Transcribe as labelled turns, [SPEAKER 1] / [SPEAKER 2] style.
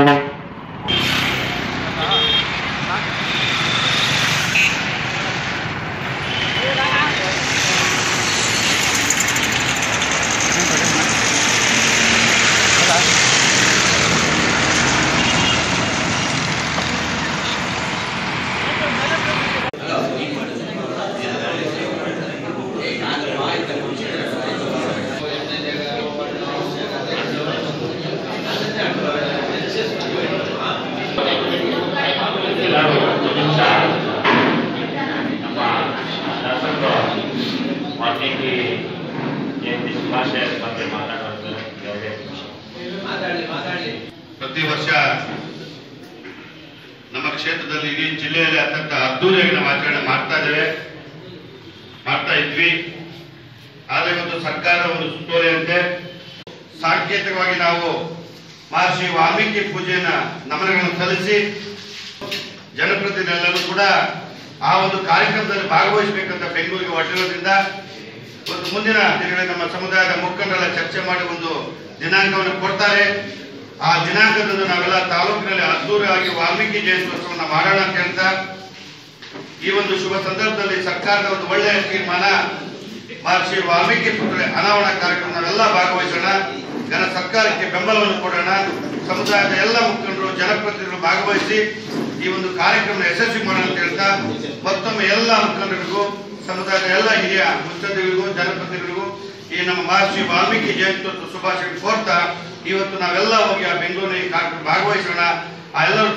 [SPEAKER 1] ನಮ್ಮ
[SPEAKER 2] ಪ್ರತಿ ವರ್ಷ ನಮ್ಮ ಕ್ಷೇತ್ರದಲ್ಲಿ ಇಡೀ ಜಿಲ್ಲೆಯಲ್ಲಿ ಅತ್ಯಂತ ಅದ್ದೂರಿಯಾಗಿ ನಾವು ಆಚರಣೆ ಮಾಡ್ತಾ ಇದ್ದೇವೆ, ಮಾಡ್ತಾ ಇದ್ವಿ. ಆದರೆ ಇವತ್ತು ಸರ್ಕಾರ ಒಂದು ಸುತ್ತೋಲೆಯಂತೆ ಸಾಂಕೇತಿಕವಾಗಿ ನಾವು ಮಹರ್ಷಿ ವಾಲ್ಮೀಕಿ ಪೂಜೆಯನ್ನ ನಮನಗಳನ್ನು ಸಲ್ಲಿಸಿ ಜನಪ್ರತಿನಿಧಿಗಳೆಲ್ಲರೂ ಕೂಡ ಆ ಒಂದು ಕಾರ್ಯಕ್ರಮದಲ್ಲಿ ಭಾಗವಹಿಸಬೇಕಂತ ಬೆಂಗಳೂರಿಗೆ ಹೊರಟಿರೋದ್ರಿಂದ ಒಂದು ಮುಂದಿನ ದಿನಗಳಲ್ಲಿ ನಮ್ಮ ಸಮುದಾಯದ ಮುಖಂಡರೆಲ್ಲ ಚರ್ಚೆ ಮಾಡಿ ಒಂದು ದಿನಾಂಕವನ್ನು ಕೊಡ್ತಾರೆ. ಆ ದಿನಾಂಕದಂದು ನಾವೆಲ್ಲ ತಾಲೂಕಿನಲ್ಲಿ ಅದ್ದೂರಿಯಾಗಿ ವಾಲ್ಮೀಕಿ ಜಯಂತ್ಯೋತ್ಸವವನ್ನು ಮಾಡೋಣ ಅಂತ ಹೇಳ್ತಾ, ಈ ಒಂದು ಶುಭ ಸಂದರ್ಭದಲ್ಲಿ ಸರ್ಕಾರದ ಒಂದು ಒಳ್ಳೆಯ ತೀರ್ಮಾನ, ಮಹರ್ಷಿ ವಾಲ್ಮೀಕಿ ಪುತ್ರ ಅನಾವರಣ ಕಾರ್ಯಕ್ರಮ ನಾವೆಲ್ಲ ಭಾಗವಹಿಸೋಣ. ಜನ ಸರ್ಕಾರಕ್ಕೆ ಬೆಂಬಲವನ್ನು ಕೊಡೋಣ. ಸಮುದಾಯದ ಎಲ್ಲ ಮುಖಂಡರು, ಜನಪ್ರತಿನಿಧಿಗಳು ಭಾಗವಹಿಸಿ ಈ ಒಂದು ಕಾರ್ಯಕ್ರಮ ಯಶಸ್ವಿ ಮಾಡೋಣ ಅಂತ ಹೇಳ್ತಾ, ಮತ್ತೊಮ್ಮೆ ಎಲ್ಲ ಮುಖಂಡರಿಗೂ ಸಮುದಾಯದ ಎಲ್ಲ ಹಿರಿಯ ಮುತ್ಸದ್ದಿಗಳಿಗೂ ಜನಪ್ರತಿನಿಧಿಗಳಿಗೂ ಈ ನಮ್ಮ ಮಹರ್ಷಿ ವಾಲ್ಮೀಕಿ ಜಯಂತ್ಯುತ್ವ ಶುಭಾಶಯ ಕೋರ್ತಾ, ಇವತ್ತು ನಾವೆಲ್ಲ ಹೋಗಿ ಆ ಬೆಂಗಳೂರಿನ ಕಾರ್ಯಕ್ರಮ ಭಾಗವಹಿಸೋಣ. ಆ ಎಲ್ಲರೂ